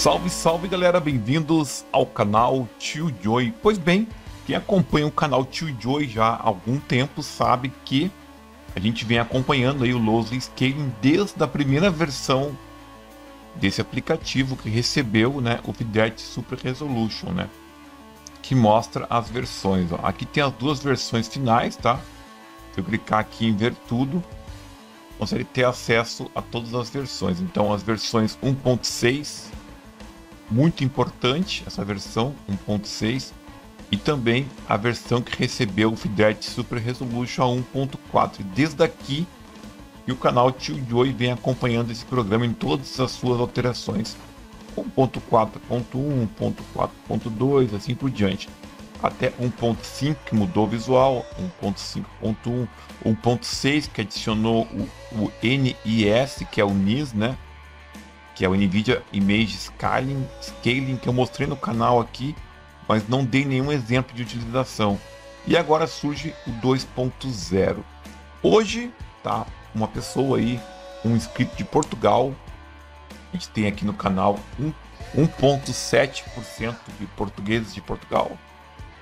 Salve, salve galera, bem-vindos ao canal Tio Joy. Pois bem, quem acompanha o canal Tio Joy já há algum tempo sabe que a gente vem acompanhando aí o Losley Scaling desde a primeira versão desse aplicativo que recebeu né, o Fidelity Super Resolution, né? Que mostra as versões. Ó. Aqui tem as duas versões finais, tá? Se eu clicar aqui em ver tudo, consegue ter acesso a todas as versões. Então, as versões 1.6, muito importante essa versão 1.6, e também a versão que recebeu o Fidelity Super Resolution 1.4. Desde aqui, e o canal Tio Joy vem acompanhando esse programa em todas as suas alterações. 1.4.1, 1.4.2, assim por diante. Até 1.5 que mudou o visual, 1.5.1, 1.6 que adicionou o, o, NIS, que é o NIS, né? Que é o NVIDIA Image Scaling, Scaling, que eu mostrei no canal aqui, mas não dei nenhum exemplo de utilização. E agora surge o 2.0. Hoje, tá? uma pessoa aí, um inscrito de Portugal. A gente tem aqui no canal 1,7% de portugueses de Portugal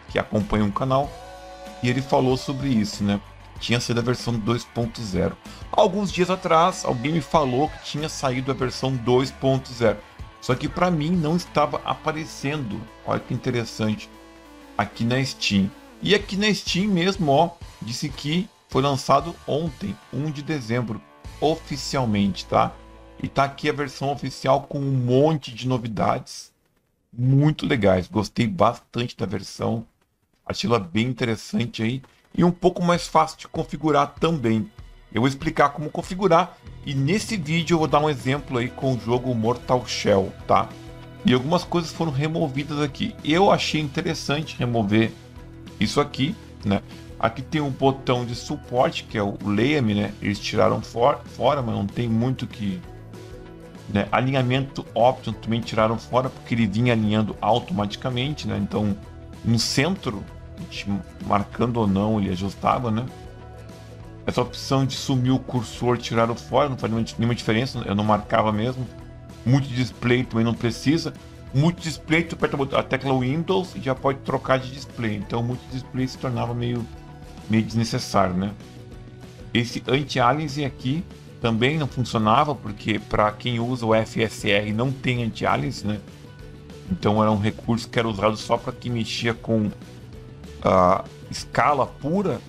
que acompanham o canal. E ele falou sobre isso, né? Tinha sido a versão 2.0. Alguns dias atrás, alguém me falou que tinha saído a versão 2.0. Só que para mim não estava aparecendo. Olha que interessante. Aqui na Steam. E aqui na Steam mesmo, ó, disse que foi lançado ontem, 1 de dezembro, oficialmente, tá? E tá aqui a versão oficial com um monte de novidades muito legais. Gostei bastante da versão. Achei ela bem interessante aí e um pouco mais fácil de configurar também. Eu vou explicar como configurar e nesse vídeo eu vou dar um exemplo aí com o jogo Mortal Shell, tá? E algumas coisas foram removidas aqui. Eu achei interessante remover isso aqui, né? Aqui tem um botão de suporte, que é o Leia-me, né? Eles tiraram for, fora, mas não tem muito que. Né? Alinhamento Option também tiraram fora, porque ele vinha alinhando automaticamente, né? Então, no centro, marcando ou não, ele ajustava, né? Essa opção de sumir o cursor, tiraram fora, não faz nenhuma diferença, eu não marcava mesmo. Multi-display também não precisa. Multi-display, tu aperta a tecla Windows e já pode trocar de display. Então, o multi-display se tornava meio meio desnecessário, né? Esse anti-aliasing aqui também não funcionava, porque para quem usa o FSR não tem anti-aliasing, né? Então era um recurso que era usado só para quem mexia com a escala pura,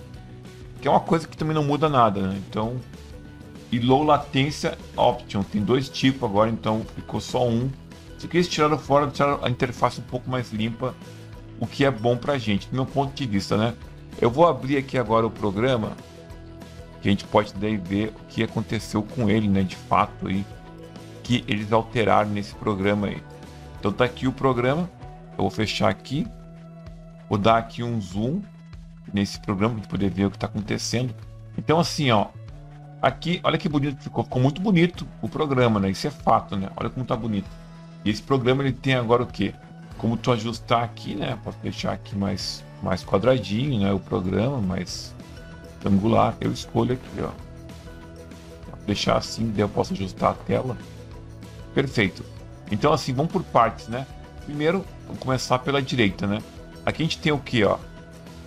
que é uma coisa que também não muda nada, né? Então, e low latência option, tem dois tipos agora, então ficou só um. Se eles tiraram fora, deixaram a interface um pouco mais limpa, o que é bom pra gente, do meu ponto de vista, né? Eu vou abrir aqui agora o programa, que a gente pode daí ver o que aconteceu com ele, né, de fato aí, que eles alteraram nesse programa aí. Então tá aqui o programa, eu vou fechar aqui, vou dar aqui um zoom nesse programa para poder ver o que está acontecendo. Então assim, ó, aqui, olha que bonito ficou, ficou muito bonito o programa, né? Isso é fato, né? Olha como tá bonito. E esse programa ele tem agora o que? Como tu ajustar aqui, né? Posso deixar aqui mais mais quadradinho, né? O programa mais angular. Eu escolho aqui, ó. Deixar assim, daí eu posso ajustar a tela. Perfeito. Então assim, vamos por partes, né? Primeiro, começar pela direita, né? Aqui a gente tem o que, ó?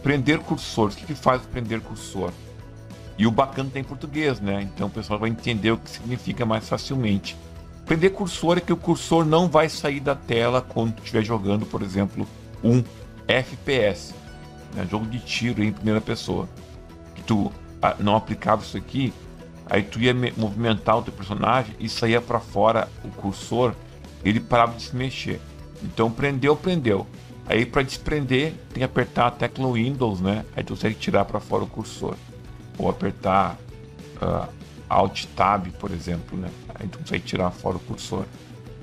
Prender cursor. O que, que faz prender cursor? E o bacana tem em português, né? Então o pessoal vai entender o que significa mais facilmente. Prender cursor é que o cursor não vai sair da tela quando estiver jogando, por exemplo, um FPS né? jogo de tiro em primeira pessoa, que tu ah, não aplicava isso aqui, aí tu ia movimentar o teu personagem e saía para fora o cursor, ele parava de se mexer. Então prendeu, prendeu. Aí para desprender tem que apertar a tecla Windows, né? Aí tu consegue tirar para fora o cursor. Ou apertar uh, Alt Tab, por exemplo, né? Aí tu consegue tirar fora o cursor.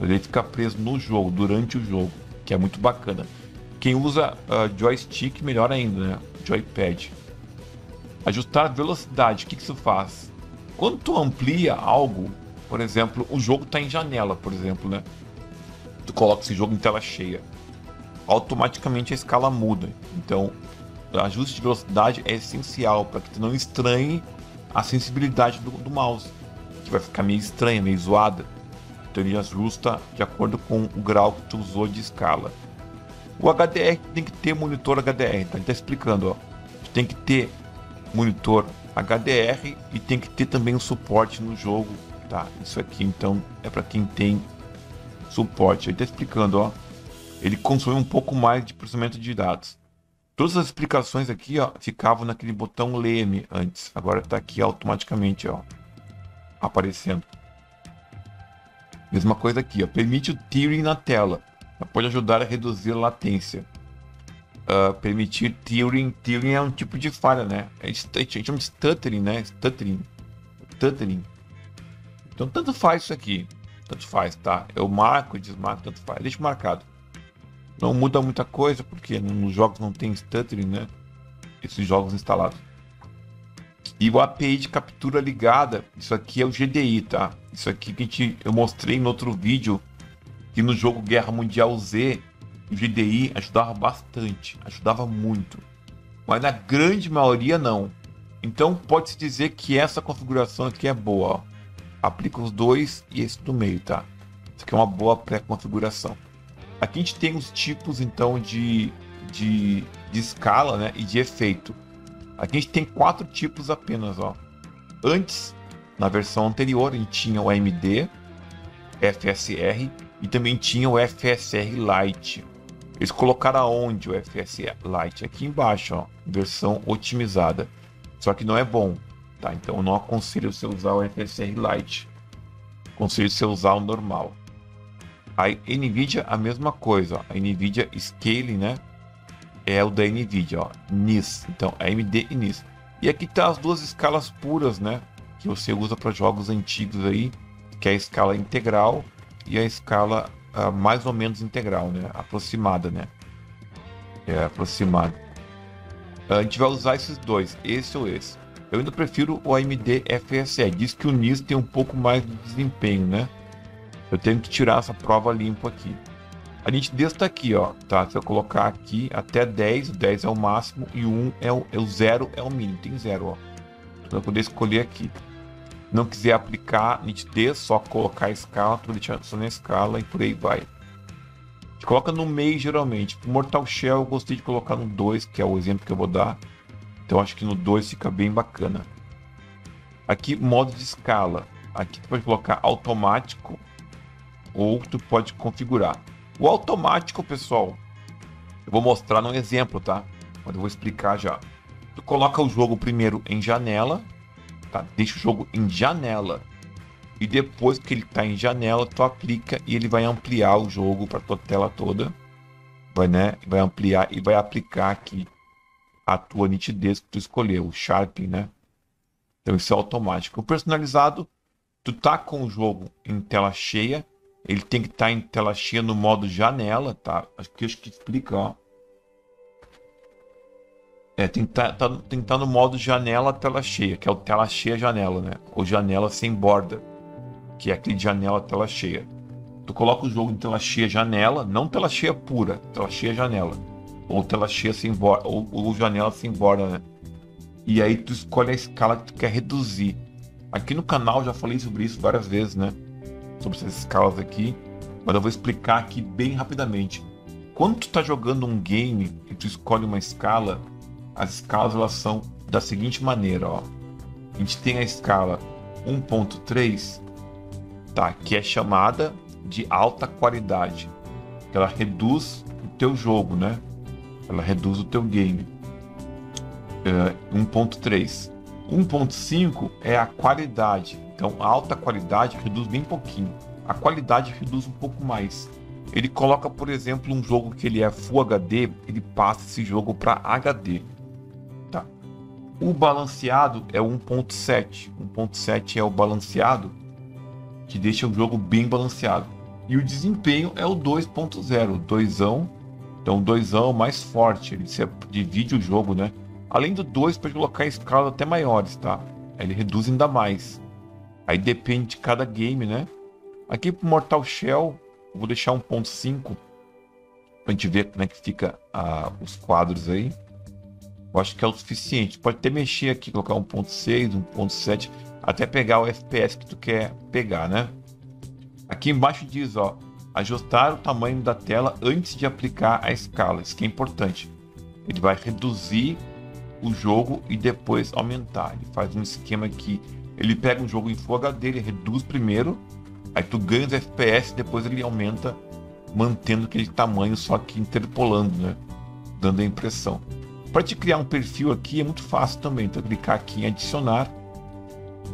Ele fica preso no jogo, durante o jogo, que é muito bacana. Quem usa uh, joystick, melhor ainda, né? Joypad. Ajustar a velocidade, o que, que isso faz? Quando tu amplia algo, por exemplo, o jogo está em janela, por exemplo, né? Tu coloca esse jogo em tela cheia. Automaticamente a escala muda. Então, o ajuste de velocidade é essencial para que tu não estranhe a sensibilidade do, do mouse, que vai ficar meio estranha, meio zoada. Então ele ajusta de acordo com o grau que tu usou de escala. O HDR tem que ter monitor HDR, tá? Ele tá explicando, ó. Tu tem que ter monitor HDR e tem que ter também um suporte no jogo, tá? Isso aqui então é para quem tem suporte. Ele tá explicando, ó. Ele consome um pouco mais de processamento de dados. Todas as explicações aqui, ó, ficavam naquele botão leme antes. Agora tá aqui automaticamente, ó, aparecendo. Mesma coisa aqui, ó. Permite o tearing na tela. Pode ajudar a reduzir a latência. Uh, permitir tearing. Tearing é um tipo de falha, né? A gente chama de stuttering, né? Stuttering. Stuttering. Então, tanto faz isso aqui. Tanto faz, tá? Eu marco desmarco, tanto faz. Deixa marcado. Não muda muita coisa, porque nos jogos não tem stuttering, né? Esses jogos instalados. E o API de captura ligada, isso aqui é o GDI, tá? Isso aqui que a gente, eu mostrei no outro vídeo, que no jogo Guerra Mundial Z, o GDI ajudava bastante, ajudava muito. Mas na grande maioria não. Então pode-se dizer que essa configuração aqui é boa. Aplica os dois e esse do meio, tá? Isso aqui é uma boa pré-configuração. Aqui a gente tem os tipos então de, de, de escala né, e de efeito. Aqui a gente tem quatro tipos apenas. Ó. Antes, na versão anterior, a gente tinha o AMD, FSR e também tinha o FSR Lite. Eles colocaram aonde o FSR Lite? Aqui embaixo, ó, versão otimizada. Só que não é bom, tá? Então eu não aconselho você usar o FSR Lite. Aconselho você usar o normal. A Nvidia a mesma coisa, ó. a Nvidia Scaling, né? É o da Nvidia, ó, NIS. Então, AMD e NIS. E aqui tá as duas escalas puras, né? Que você usa para jogos antigos aí, que é a escala integral e a escala uh, mais ou menos integral, né? Aproximada, né? É aproximada. A gente vai usar esses dois, esse ou esse. Eu ainda prefiro o AMD FSE. Diz que o NIS tem um pouco mais de desempenho, né? Eu tenho que tirar essa prova limpa aqui. A nitidez está aqui, ó, tá? Se eu colocar aqui até 10, o 10 é o máximo e o 1 é o, é o 0 é o mínimo, tem 0, ó. Então eu poder escolher aqui. Não quiser aplicar nitidez, só colocar a escala, tu deixar só na escala e por aí vai. Gente coloca no meio geralmente. Mortal Shell eu gostei de colocar no 2, que é o exemplo que eu vou dar. Então acho que no 2 fica bem bacana. Aqui, modo de escala. Aqui tu pode colocar automático ou tu pode configurar. O automático, pessoal, eu vou mostrar num exemplo, tá? Mas eu vou explicar já. Tu coloca o jogo primeiro em janela, tá? Deixa o jogo em janela. E depois que ele está em janela, tu aplica e ele vai ampliar o jogo para tua tela toda. Vai, né? Vai ampliar e vai aplicar aqui a tua nitidez que tu escolheu, o Sharp, né? Então isso é automático. O personalizado, tu tá com o jogo em tela cheia, ele tem que estar tá em tela cheia no modo janela, tá? Acho que acho que explica, ó. É, tem que tá, tá, estar tá no modo janela tela cheia, que é o tela cheia janela, né? Ou janela sem borda, que é aquele janela tela cheia. Tu coloca o jogo em tela cheia janela, não tela cheia pura, tela cheia janela. Ou tela cheia sem borda, ou, ou janela sem borda, né? E aí tu escolhe a escala que tu quer reduzir. Aqui no canal já falei sobre isso várias vezes, né? Sobre essas escalas aqui, mas eu vou explicar aqui bem rapidamente. Quando tu está jogando um game e tu escolhe uma escala, as escalas elas são da seguinte maneira, ó. A gente tem a escala 1.3, tá, que é chamada de alta qualidade. Ela reduz o teu jogo, né? Ela reduz o teu game. Uh, 1.3. 1.5 é a qualidade. Então, a alta qualidade reduz bem pouquinho. A qualidade reduz um pouco mais. Ele coloca, por exemplo, um jogo que ele é Full HD, ele passa esse jogo para HD. Tá. O balanceado é 1.7. 1.7 é o balanceado que deixa o jogo bem balanceado. E o desempenho é o 2.0, doisão. Então, doisão é mais forte, ele divide o jogo, né? Além do 2, pode colocar escalas até maiores, tá? Ele reduz ainda mais. Aí depende de cada game, né? Aqui pro Mortal Shell, vou deixar 1.5 pra gente ver como é que fica ah, os quadros aí. Eu acho que é o suficiente. Pode até mexer aqui, colocar 1.6, 1.7, até pegar o FPS que tu quer pegar, né? Aqui embaixo diz, ó, ajustar o tamanho da tela antes de aplicar a escala. Isso que é importante. Ele vai reduzir o jogo e depois aumentar. Ele faz um esquema que ele pega um jogo em Full HD, ele reduz primeiro, aí tu ganha os FPS, depois ele aumenta, mantendo aquele tamanho, só que interpolando, né? Dando a impressão. Para te criar um perfil aqui é muito fácil também. Então clicar aqui em adicionar,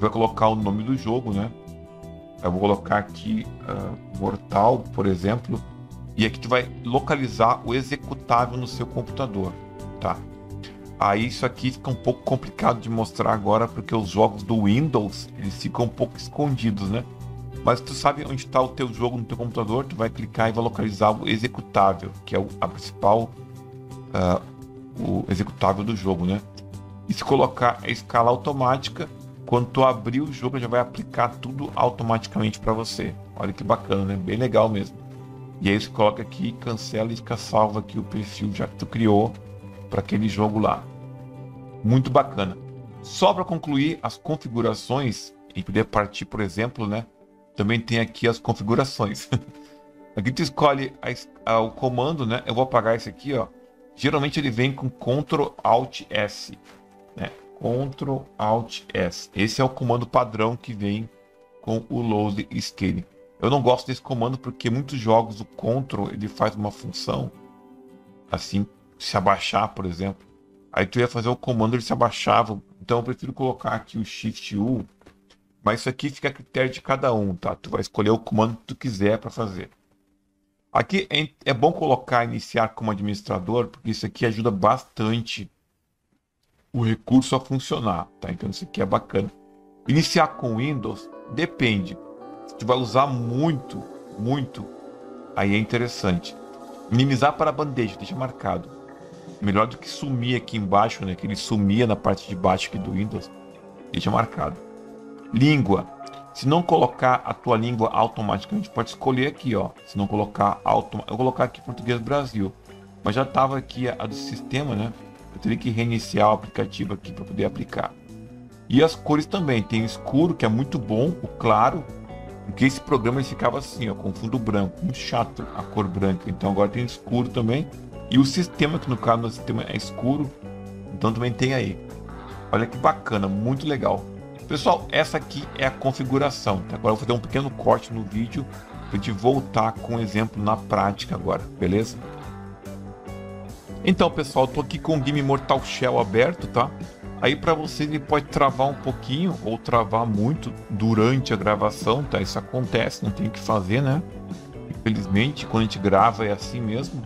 vai colocar o nome do jogo, né? Eu vou colocar aqui uh, Mortal, por exemplo, e aqui tu vai localizar o executável no seu computador, tá? Aí isso aqui fica um pouco complicado de mostrar agora porque os jogos do Windows eles ficam um pouco escondidos, né? Mas tu sabe onde está o teu jogo no teu computador, tu vai clicar e vai localizar o executável, que é o, a principal uh, o executável do jogo, né? E se colocar a escala automática, quando tu abrir o jogo já vai aplicar tudo automaticamente para você. Olha que bacana, né? Bem legal mesmo. E aí você coloca aqui, cancela e fica salvo aqui o perfil já que tu criou para aquele jogo lá. Muito bacana. Só para concluir as configurações e poder partir, por exemplo, né? Também tem aqui as configurações. aqui tu escolhe a, a, o comando, né? Eu vou apagar esse aqui, ó. Geralmente ele vem com Ctrl Alt S, né? Ctrl Alt S. Esse é o comando padrão que vem com o load scaling. Eu não gosto desse comando porque muitos jogos o Ctrl ele faz uma função assim se abaixar, por exemplo. Aí tu ia fazer o comando ele se abaixava. Então eu prefiro colocar aqui o Shift U. Mas isso aqui fica a critério de cada um, tá? Tu vai escolher o comando que tu quiser para fazer. Aqui é, é bom colocar iniciar como administrador, porque isso aqui ajuda bastante o recurso a funcionar, tá? Então isso aqui é bacana. Iniciar com Windows depende. Se tu vai usar muito, muito, aí é interessante. Minimizar para a bandeja, deixa marcado. Melhor do que sumir aqui embaixo, né? Que ele sumia na parte de baixo aqui do Windows. Deixa marcado. Língua. Se não colocar a tua língua automaticamente, pode escolher aqui, ó. Se não colocar auto, eu vou colocar aqui português Brasil, mas já estava aqui a, a, do sistema, né? Eu teria que reiniciar o aplicativo aqui para poder aplicar. E as cores também, tem escuro que é muito bom, o claro, porque esse programa ele ficava assim, ó, com fundo branco, muito chato a cor branca. Então agora tem escuro também. E o sistema, que no caso do sistema é escuro, então também tem aí. Olha que bacana, muito legal. Pessoal, essa aqui é a configuração. Tá? Agora eu vou fazer um pequeno corte no vídeo para gente voltar com o exemplo na prática agora, beleza? Então, pessoal, estou aqui com o Game Mortal Shell aberto, tá? Aí para você ele pode travar um pouquinho ou travar muito durante a gravação, tá? Isso acontece, não tem o que fazer, né? Infelizmente, quando a gente grava é assim mesmo.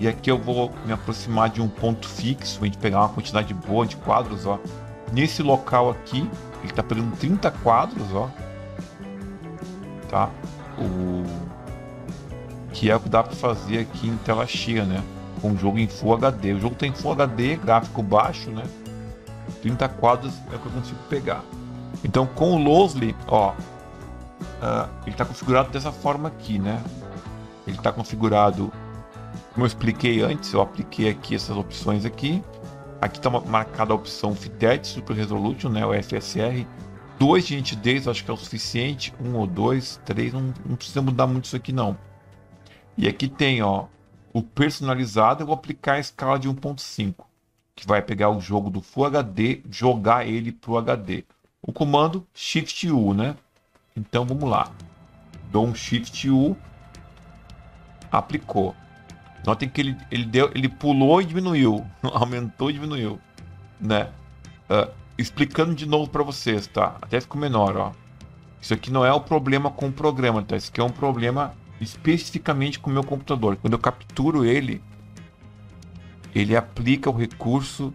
E aqui eu vou me aproximar de um ponto fixo, a gente pegar uma quantidade boa de quadros, ó. Nesse local aqui, ele tá pegando 30 quadros, ó. Tá? O... Que é o que dá para fazer aqui em tela cheia, né? Com o jogo em Full HD. O jogo tem Full HD, gráfico baixo, né? 30 quadros é o que eu consigo pegar. Então com o Losly, ó, uh, ele está configurado dessa forma aqui, né? Ele está configurado, como eu expliquei antes, eu apliquei aqui essas opções aqui. Aqui está marcada a opção FITET Super Resolution, né, o FSR. 2 de nitidez acho que é o suficiente. Um ou dois, três, não, não precisa mudar muito isso aqui não. E aqui tem ó, o personalizado, eu vou aplicar a escala de 1.5, que vai pegar o jogo do Full HD, jogar ele para o HD. O comando Shift U, né? Então vamos lá. Dou um Shift U, aplicou. Notem que ele, ele, deu, ele pulou e diminuiu, aumentou e diminuiu, né? Uh, explicando de novo para vocês, tá? Até ficou menor, ó. Isso aqui não é o problema com o programa, tá? Isso aqui é um problema especificamente com o meu computador. Quando eu capturo ele, ele aplica o recurso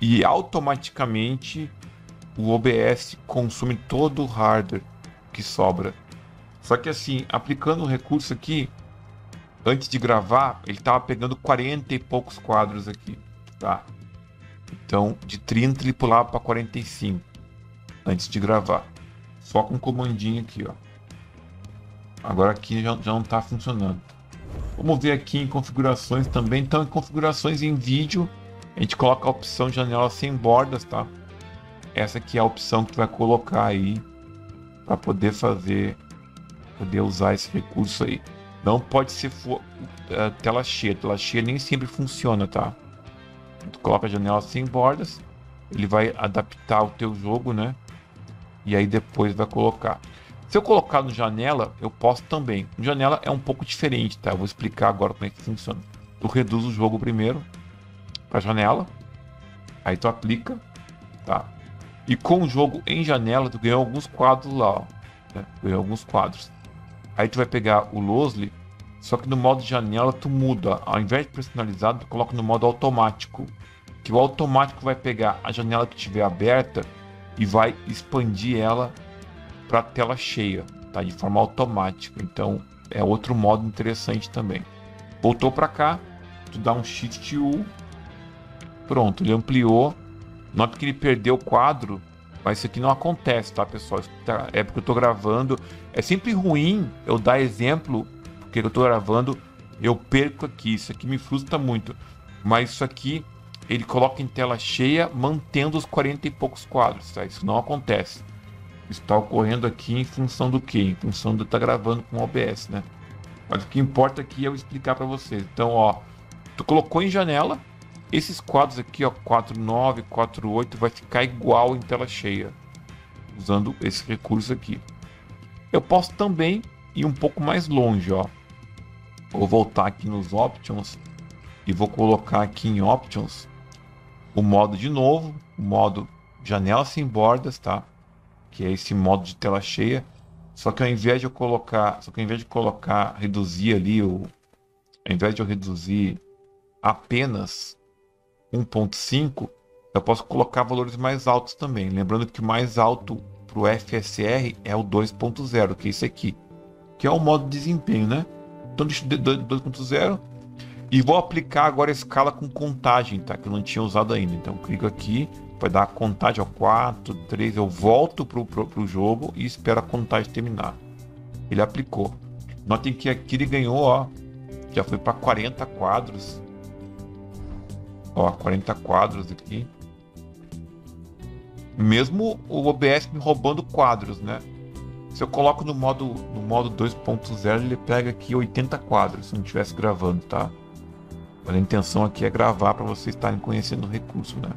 e automaticamente o OBS consome todo o hardware que sobra. Só que assim, aplicando o recurso aqui, antes de gravar, ele tava pegando 40 e poucos quadros aqui, tá? Então, de 30 ele pulava para 45 antes de gravar. Só com um comandinho aqui, ó. Agora aqui já, já não está funcionando. Vamos ver aqui em configurações também. Então, em configurações em vídeo, a gente coloca a opção janela sem bordas, tá? Essa aqui é a opção que vai colocar aí para poder fazer poder usar esse recurso aí. Não pode ser uh, tela cheia. Tela cheia nem sempre funciona, tá? Tu coloca a janela sem bordas, ele vai adaptar o teu jogo, né? E aí depois vai colocar. Se eu colocar no janela, eu posso também. No janela é um pouco diferente, tá? Eu vou explicar agora como é que funciona. Tu reduz o jogo primeiro para janela, aí tu aplica, tá? E com o jogo em janela, tu ganhou alguns quadros lá, ó. Né? Ganhou alguns quadros. Aí tu vai pegar o Losly, só que no modo janela tu muda. Ao invés de personalizado, tu coloca no modo automático. Que o automático vai pegar a janela que estiver aberta e vai expandir ela para tela cheia, tá? De forma automática. Então é outro modo interessante também. Voltou para cá, tu dá um Shift U, pronto, ele ampliou. Nota que ele perdeu o quadro, mas isso aqui não acontece, tá, pessoal? Tá, é porque eu tô gravando. É sempre ruim eu dar exemplo, porque eu tô gravando, eu perco aqui. Isso aqui me frustra muito. Mas isso aqui ele coloca em tela cheia, mantendo os 40 e poucos quadros, tá? Isso não acontece está ocorrendo aqui em função do que? Em função de estar tá gravando com OBS, né? Mas o que importa aqui é eu explicar para vocês. Então, ó, tu colocou em janela, esses quadros aqui, ó, 49, 48, vai ficar igual em tela cheia, usando esse recurso aqui. Eu posso também ir um pouco mais longe, ó. Vou voltar aqui nos options e vou colocar aqui em options o modo de novo, o modo janela sem bordas, tá? que é esse modo de tela cheia. Só que ao invés de eu colocar, só que ao invés de colocar, reduzir ali o, ao invés de eu reduzir apenas 1.5, eu posso colocar valores mais altos também. Lembrando que o mais alto para o FSR é o 2.0, que é esse aqui, que é o modo de desempenho, né? Então deixa 2.0 e vou aplicar agora a escala com contagem, tá? Que eu não tinha usado ainda. Então clico aqui vai dar a contagem ao 4, 3, eu volto pro, pro jogo e espero a contagem terminar. Ele aplicou. Notem que aqui ele ganhou, ó, já foi para 40 quadros. Ó, 40 quadros aqui. Mesmo o OBS me roubando quadros, né? Se eu coloco no modo no modo 2.0, ele pega aqui 80 quadros, se não estivesse gravando, tá? Mas a intenção aqui é gravar para vocês estarem conhecendo o recurso, né?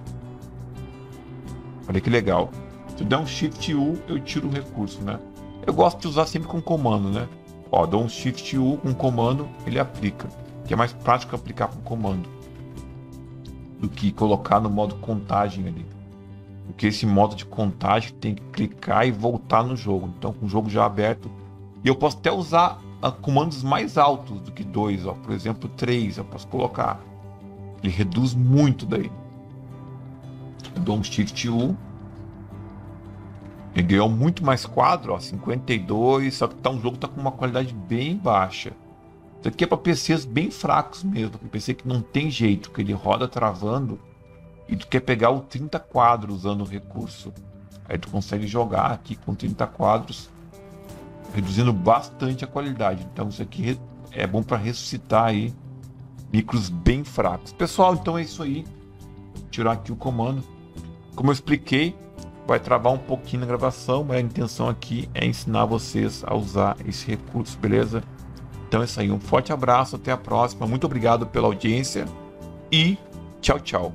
Olha que legal. Se eu der um Shift U, eu tiro o recurso, né? Eu gosto de usar sempre com comando, né? Ó, dou um Shift U com comando, ele aplica. Que é mais prático aplicar com comando do que colocar no modo contagem ali. Porque esse modo de contagem tem que clicar e voltar no jogo. Então, com o jogo já aberto. E eu posso até usar uh, comandos mais altos do que dois, ó. Por exemplo, três eu posso colocar. Ele reduz muito daí dou um Shift U. Ele ganhou muito mais quadro, ó, 52, só que tá, um jogo tá com uma qualidade bem baixa. Isso aqui é para PCs bem fracos mesmo, PC que não tem jeito, que ele roda travando e tu quer pegar o 30 quadros usando o recurso. Aí tu consegue jogar aqui com 30 quadros, reduzindo bastante a qualidade. Então isso aqui é bom para ressuscitar aí micros bem fracos. Pessoal, então é isso aí. Vou tirar aqui o comando. Como eu expliquei, vai travar um pouquinho na gravação, mas a intenção aqui é ensinar vocês a usar esse recurso, beleza? Então é isso aí, um forte abraço, até a próxima, muito obrigado pela audiência e tchau, tchau.